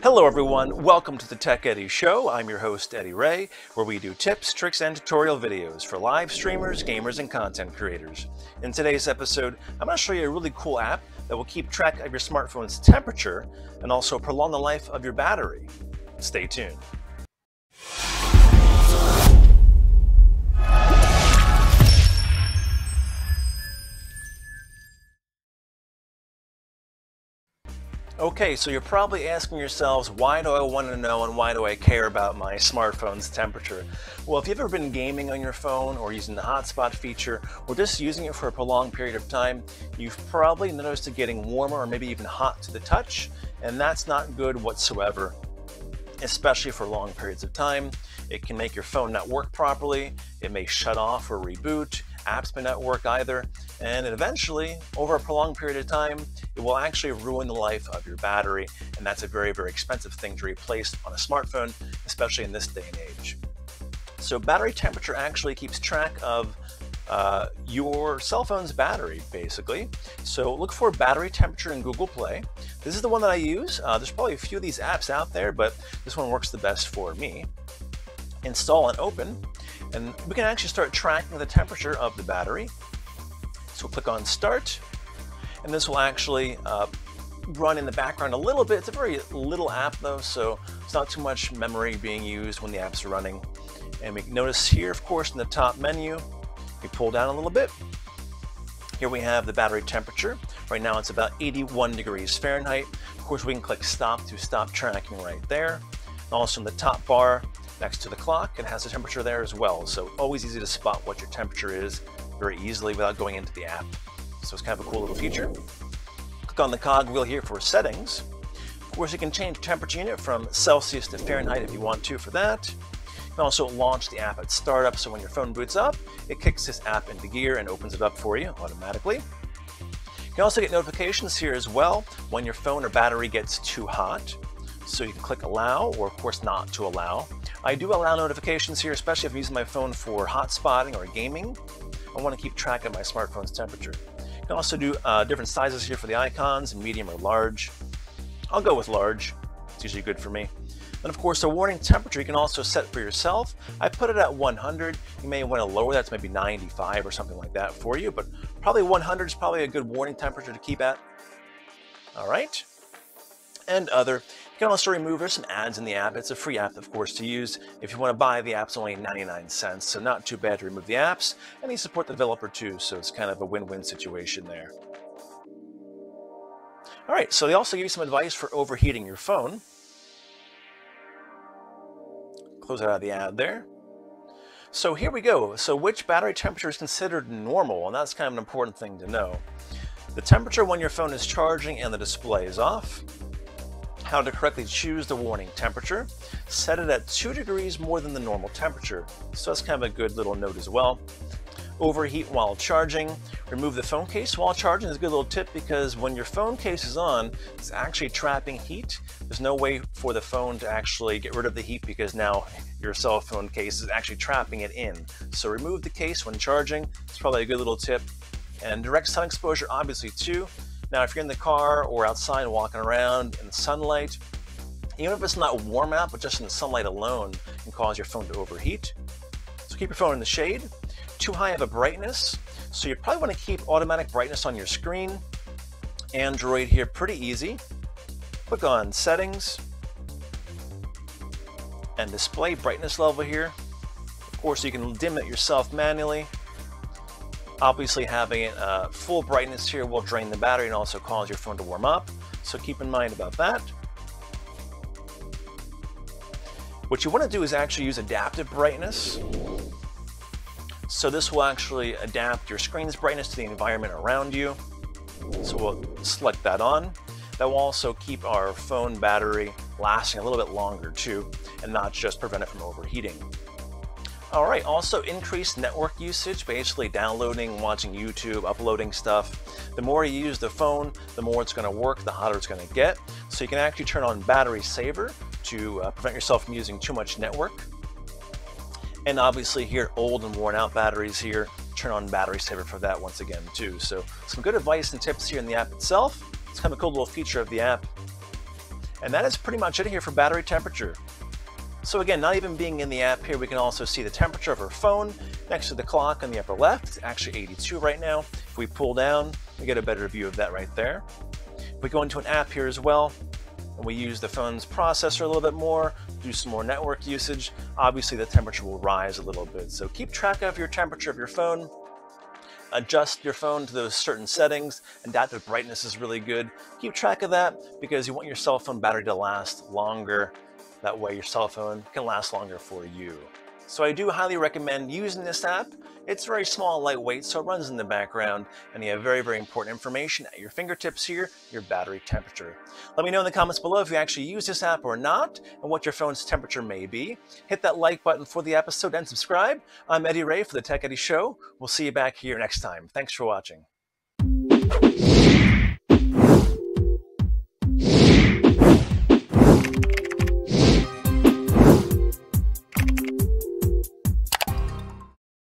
Hello everyone, welcome to the Tech Eddy Show. I'm your host Eddy Ray, where we do tips, tricks, and tutorial videos for live streamers, gamers, and content creators. In today's episode, I'm going to show you a really cool app that will keep track of your smartphone's temperature and also prolong the life of your battery. Stay tuned. Okay, so you're probably asking yourselves, why do I want to know and why do I care about my smartphone's temperature? Well, if you've ever been gaming on your phone or using the hotspot feature or just using it for a prolonged period of time, you've probably noticed it getting warmer or maybe even hot to the touch, and that's not good whatsoever, especially for long periods of time. It can make your phone not work properly, it may shut off or reboot, apps may not work either, and eventually, over a prolonged period of time, it will actually ruin the life of your battery, and that's a very, very expensive thing to replace on a smartphone, especially in this day and age. So battery temperature actually keeps track of uh, your cell phone's battery, basically. So look for battery temperature in Google Play. This is the one that I use. Uh, there's probably a few of these apps out there, but this one works the best for me. Install and open, and we can actually start tracking the temperature of the battery. So we'll click on Start, and this will actually uh, run in the background a little bit. It's a very little app though, so it's not too much memory being used when the app's are running. And we notice here, of course, in the top menu, we pull down a little bit. Here we have the battery temperature. Right now it's about 81 degrees Fahrenheit. Of course, we can click stop to stop tracking right there. Also in the top bar next to the clock, and has the temperature there as well. So always easy to spot what your temperature is very easily without going into the app. So it's kind of a cool little feature. Click on the cog wheel here for settings. Of course, you can change temperature unit from Celsius to Fahrenheit if you want to for that. You can also launch the app at startup, so when your phone boots up, it kicks this app into gear and opens it up for you automatically. You can also get notifications here as well when your phone or battery gets too hot. So you can click allow or of course not to allow. I do allow notifications here, especially if I'm using my phone for hotspotting or gaming. I want to keep track of my smartphone's temperature. You can also do uh, different sizes here for the icons, medium or large. I'll go with large. It's usually good for me. And of course, the warning temperature you can also set for yourself. I put it at 100. You may want to lower that to maybe 95 or something like that for you, but probably 100 is probably a good warning temperature to keep at. All right. And other. You can also remove, there's some ads in the app. It's a free app, of course, to use. If you want to buy the app's only 99 cents, so not too bad to remove the apps. And they support the developer too, so it's kind of a win-win situation there. All right, so they also give you some advice for overheating your phone. Close out of the ad there. So here we go. So which battery temperature is considered normal? And that's kind of an important thing to know. The temperature when your phone is charging and the display is off. How to correctly choose the warning temperature. Set it at 2 degrees more than the normal temperature. So that's kind of a good little note as well overheat while charging. Remove the phone case while charging is a good little tip because when your phone case is on, it's actually trapping heat. There's no way for the phone to actually get rid of the heat because now your cell phone case is actually trapping it in. So remove the case when charging. It's probably a good little tip. And direct sun exposure obviously too. Now if you're in the car or outside walking around in the sunlight, even if it's not warm out, but just in the sunlight alone can cause your phone to overheat. So keep your phone in the shade too high of a brightness. So you probably want to keep automatic brightness on your screen. Android here, pretty easy. Click on settings and display brightness level here. Of course, you can dim it yourself manually. Obviously, having it uh, full brightness here will drain the battery and also cause your phone to warm up. So keep in mind about that. What you want to do is actually use adaptive brightness. So this will actually adapt your screen's brightness to the environment around you. So we'll select that on. That will also keep our phone battery lasting a little bit longer too, and not just prevent it from overheating. All right, also increased network usage, basically downloading, watching YouTube, uploading stuff. The more you use the phone, the more it's gonna work, the hotter it's gonna get. So you can actually turn on battery saver to uh, prevent yourself from using too much network. And obviously here, old and worn out batteries here, turn on battery saver for that once again too. So some good advice and tips here in the app itself. It's kind of a cool little feature of the app. And that is pretty much it here for battery temperature. So again, not even being in the app here, we can also see the temperature of our phone next to the clock on the upper left, It's actually 82 right now. If we pull down, we get a better view of that right there. If we go into an app here as well, and we use the phone's processor a little bit more, do some more network usage, obviously the temperature will rise a little bit. So keep track of your temperature of your phone, adjust your phone to those certain settings. Adaptive brightness is really good. Keep track of that because you want your cell phone battery to last longer that way your cell phone can last longer for you. So I do highly recommend using this app. It's very small, lightweight, so it runs in the background, and you have very, very important information at your fingertips here, your battery temperature. Let me know in the comments below if you actually use this app or not, and what your phone's temperature may be. Hit that like button for the episode and subscribe. I'm Eddy Ray for the Tech Eddy Show. We'll see you back here next time. Thanks for watching.